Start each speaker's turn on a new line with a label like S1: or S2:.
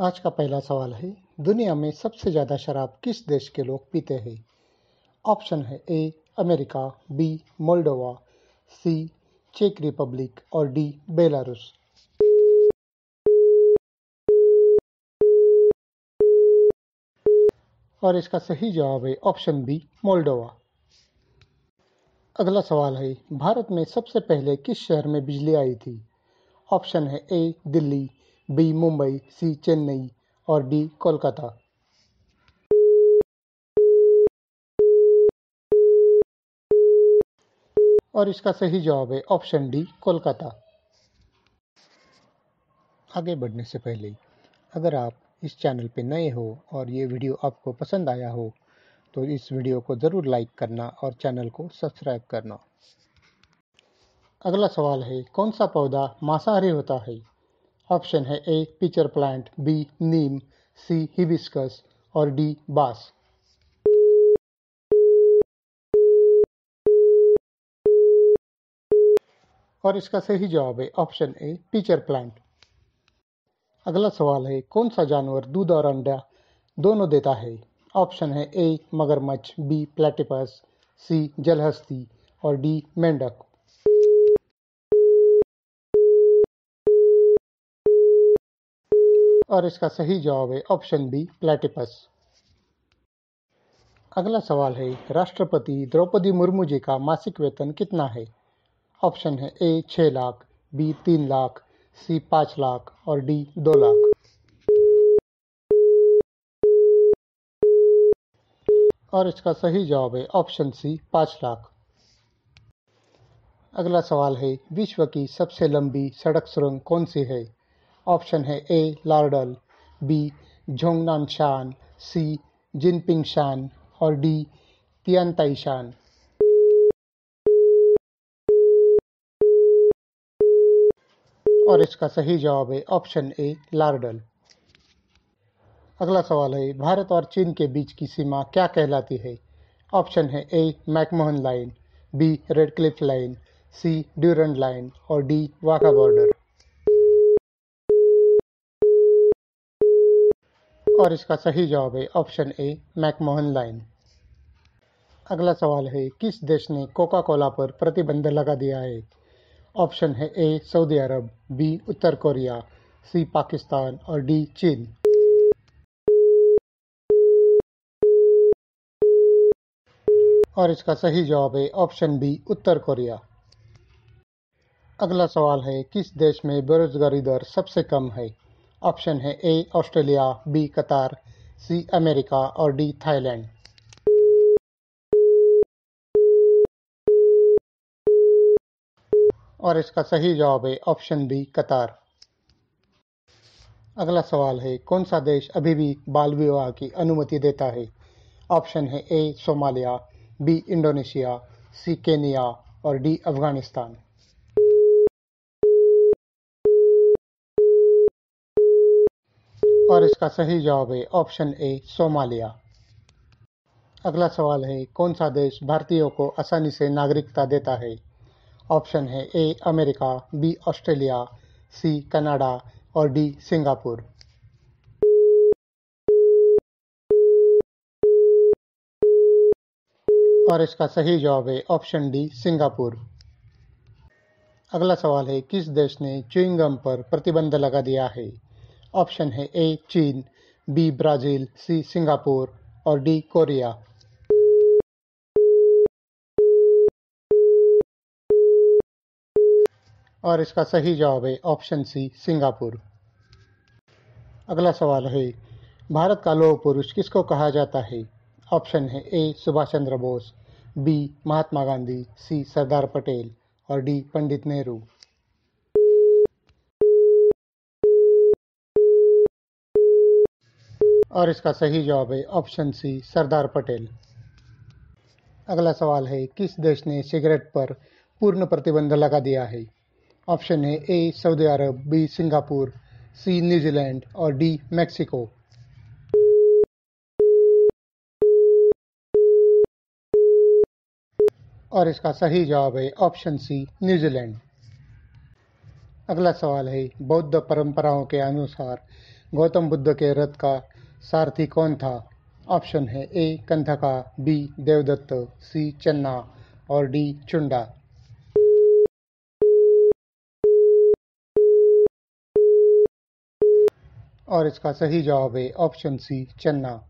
S1: आज का पहला सवाल है, दुनिया में सबसे ज़्यादा शराब किस देश के लोग पीते हैं? ऑप्शन है A, America, B, Moldova, C, check Republic और डी, बेलारूस। और इसका सही जवाब है ऑप्शन बी, मोल्डोवा। अगला सवाल है, भारत में सबसे पहले किस शहर में बिजली आई थी? ऑप्शन है A, Delhi B, Mumbai, C, Chennai और डी, कोलकाता। और इसका सही जवाब है ऑप्शन डी, कोलकाता। आगे बढ़ने से पहले, अगर आप इस चैनल पर नए हो और ये वीडियो आपको पसंद आया हो तो इस वीडियो को ज़रूर लाइक करना और चैनल को सब्सक्राइब करना। अगला सवाल है, कौन सा पौधा मांसाहारी होता है? ऑप्शन है A, pitcher plant, B, neem, C, hibiscus और डी, बास। और इसका सही जवाब है ऑप्शन ए, पिचर प्लांट। अगला सवाल है, कौन सा जानवर दूध और अंडा दोनों देता है? ऑप्शन है ए, मगरमच्छ, बी, प्लेटिपस, सी, जलहस्ती और डी, मेंढक। और इसका सही जवाब है ऑप्शन बी, प्लेटिपस। अगला सवाल है, राष्ट्रपति द्रौपदी मुर्मू जी का मासिक वेतन कितना है? ऑप्शन है ए छः लाख, बी, तीन लाख, सी, पाँच लाख और डी, दो लाख। और इसका सही जवाब है ऑप्शन सी, पाँच लाख। अगला सवाल है, विश्व की सबसे लंबी सड़क सुरंग कौन सी है? ऑप्शन है ए, लार्डल, बी झोंगनानशान सी जिनपिंगशान और डी, तियंताई शान। और इसका सही जवाब है ऑप्शन ए, लार्डल। अगला सवाल है, भारत और चीन के बीच की सीमा क्या कहलाती है? ऑप्शन है A, McMahon Line, B Radcliffe Line, C Durand Line और डी वाका बॉर्डर। और इसका सही जवाब है ऑप्शन ए, मैकमोहन लाइन। अगला सवाल है, किस देश ने कोका कोला पर प्रतिबंध लगा दिया है? ऑप्शन है ए, सऊदी अरब, बी, उत्तर कोरिया, सी, पाकिस्तान और डी, चीन। और इसका सही जवाब है ऑप्शन बी, उत्तर कोरिया। अगला सवाल है, किस देश में बेरोजगारी दर सबसे कम है? ऑप्शन है A, Australia, B, Qatar, C, America और डी, थाईलैंड। और इसका सही जवाब है ऑप्शन बी, कतार। अगला सवाल है, कौन सा देश अभी भी बाल विवाह की अनुमति देता है? ऑप्शन है A, Somalia, B, Indonesia, C, Kenya और डी, अफ़गानिस्तान। और इसका सही जवाब है ऑप्शन ए, सोमालिया। अगला सवाल है, कौन सा देश भारतीयों को आसानी से नागरिकता देता है? ऑप्शन है A, America, B, Australia, C, Canada और डी, सिंगापुर। और इसका सही जवाब है ऑप्शन डी, सिंगापुर। अगला सवाल है, किस देश ने च्युइंगम पर प्रतिबंध लगा दिया है? ऑप्शन है ए, चीन, बी, ब्राज़ील, सी, सिंगापुर और डी, कोरिया। और इसका सही जवाब है ऑप्शन सी, सिंगापुर। अगला सवाल है, भारत का लोह पुरुष किसको कहा जाता है? ऑप्शन है A, Subhash Chandra Bose, B, Mahatma Gandhi, C, Sardar Patel और डी, पंडित नेहरू। और इसका सही जवाब है ऑप्शन सी, सरदार पटेल। अगला सवाल है, किस देश ने सिगरेट पर पूर्ण प्रतिबंध लगा दिया है? ऑप्शन है A, Saudi Arab, B, Singapore, C, New Zealand और डी, मैक्सिको। और इसका सही जवाब है ऑप्शन सी, न्यूजीलैंड। अगला सवाल है, बौद्ध परंपराओं के अनुसार गौतम बुद्ध के रथ का सारथी कौन था? ऑप्शन है ए, कंधका, बी, देवदत्त, सी, चन्ना और डी, चुंडा। और इसका सही जवाब है ऑप्शन सी, चन्ना।